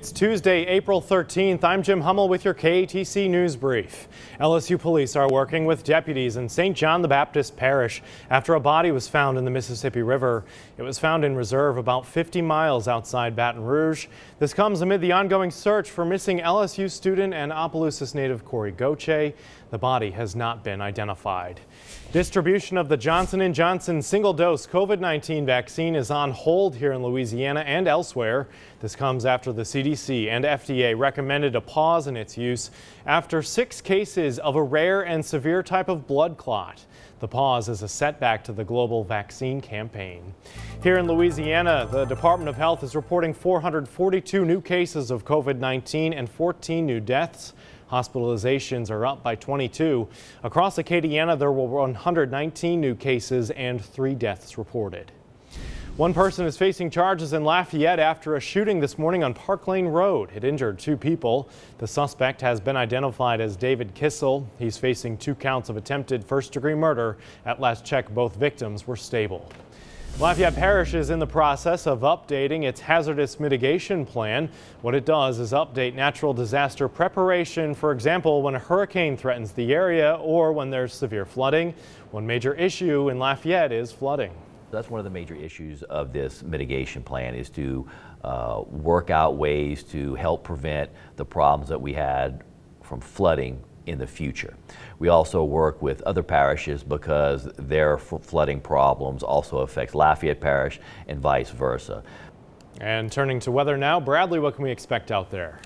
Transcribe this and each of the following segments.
It's Tuesday, April 13th. I'm Jim Hummel with your KATC News Brief. LSU police are working with deputies in St. John the Baptist Parish after a body was found in the Mississippi River. It was found in reserve about 50 miles outside Baton Rouge. This comes amid the ongoing search for missing LSU student and Opelousas native Kori Gauthier. The body has not been identified. Distribution of the Johnson & Johnson single-dose COVID-19 vaccine is on hold here in Louisiana and elsewhere. This comes after the CDC and FDA recommended a pause in its use after six cases of a rare and severe type of blood clot. The pause is a setback to the global vaccine campaign. Here in Louisiana, the Department of Health is reporting 442 new cases of COVID-19 and 14 new deaths. Hospitalizations are up by 22. Across Acadiana, there were 119 new cases and three deaths reported. One person is facing charges in Lafayette after a shooting this morning on Park Lane Road. It injured two people. The suspect has been identified as David Kissel. He's facing two counts of attempted first degree murder. At last check, both victims were stable. Lafayette Parish is in the process of updating its hazardous mitigation plan. What it does is update natural disaster preparation, for example, when a hurricane threatens the area or when there's severe flooding. One major issue in Lafayette is flooding. That's one of the major issues of this mitigation plan is to uh, work out ways to help prevent the problems that we had from flooding in the future. We also work with other parishes because their flooding problems also affects Lafayette Parish and vice versa. And turning to weather now, Bradley, what can we expect out there?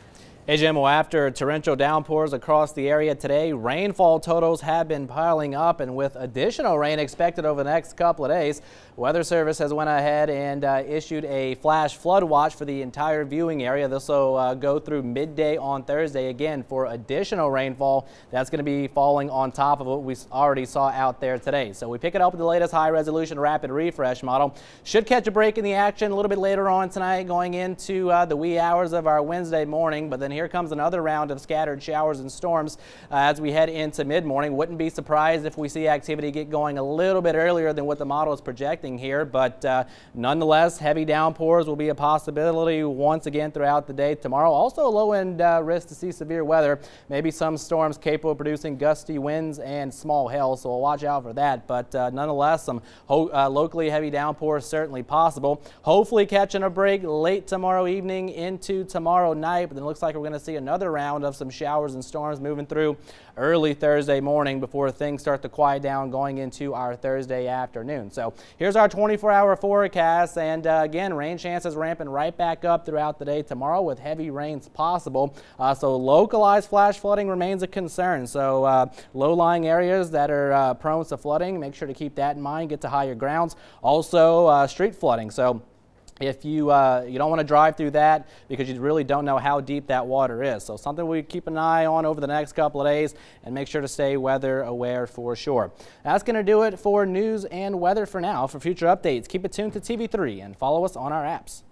Jim, well after torrential downpours across the area today, rainfall totals have been piling up and with additional rain expected over the next couple of days, Weather Service has went ahead and uh, issued a flash flood watch for the entire viewing area. This will uh, go through midday on Thursday again for additional rainfall that's going to be falling on top of what we already saw out there today. So we pick it up with the latest high resolution rapid refresh model. Should catch a break in the action a little bit later on tonight going into uh, the wee hours of our Wednesday morning, but then here comes another round of scattered showers and storms uh, as we head into mid-morning. Wouldn't be surprised if we see activity get going a little bit earlier than what the model is projecting here, but uh, nonetheless, heavy downpours will be a possibility once again throughout the day tomorrow. Also a low-end uh, risk to see severe weather. Maybe some storms capable of producing gusty winds and small hail, so we'll watch out for that. But uh, nonetheless, some uh, locally heavy downpours certainly possible. Hopefully catching a break late tomorrow evening into tomorrow night, but it looks like we're going to see another round of some showers and storms moving through early Thursday morning before things start to quiet down going into our Thursday afternoon. So here's our 24-hour forecast, and uh, again, rain chances ramping right back up throughout the day tomorrow with heavy rains possible. Uh, so localized flash flooding remains a concern. So uh, low-lying areas that are uh, prone to flooding, make sure to keep that in mind. Get to higher grounds. Also, uh, street flooding. So if you, uh, you don't want to drive through that because you really don't know how deep that water is. So something we keep an eye on over the next couple of days and make sure to stay weather aware for sure. That's going to do it for news and weather for now. For future updates, keep it tuned to TV3 and follow us on our apps.